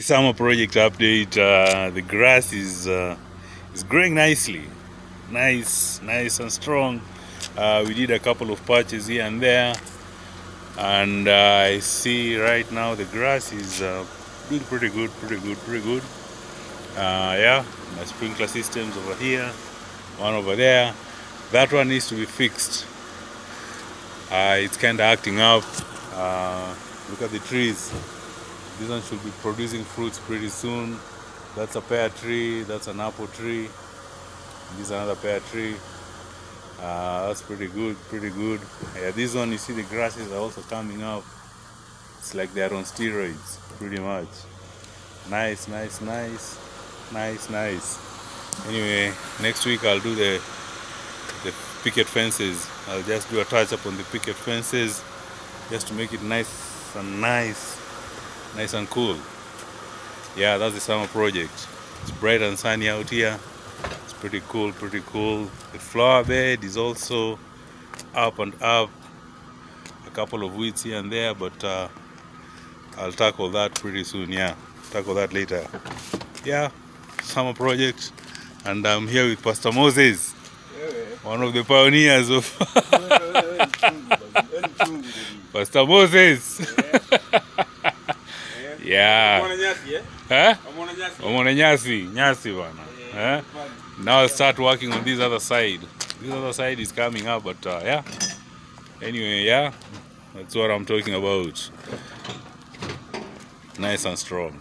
Summer project update. Uh, the grass is uh, is growing nicely, nice, nice and strong. Uh, we did a couple of patches here and there, and uh, I see right now the grass is uh, doing pretty good, pretty good, pretty good. Uh, yeah, my sprinkler systems over here, one over there. That one needs to be fixed. It's kind of acting up. Look at the trees. This one should be producing fruits pretty soon. That's a pear tree, that's an apple tree. This is another pear tree. Uh, that's pretty good, pretty good. Yeah, this one you see the grasses are also coming up. It's like they're on steroids, pretty much. Nice, nice, nice, nice, nice. Anyway, next week I'll do the the picket fences. I'll just do a touch up on the picket fences just to make it nice and nice nice and cool. Yeah, that's the summer project. It's bright and sunny out here. It's pretty cool, pretty cool. The flower bed is also up and up. A couple of weeds here and there, but uh, I'll tackle that pretty soon. Yeah, tackle that later. Yeah, summer project, and I'm here with Pastor Moses, one of the pioneers of Pastor Moses. Yeah. Eh? Nyasi, nyasi bana. Eh? Now I'll start working on this other side. This other side is coming up, but uh, yeah. Anyway, yeah, that's what I'm talking about. Nice and strong.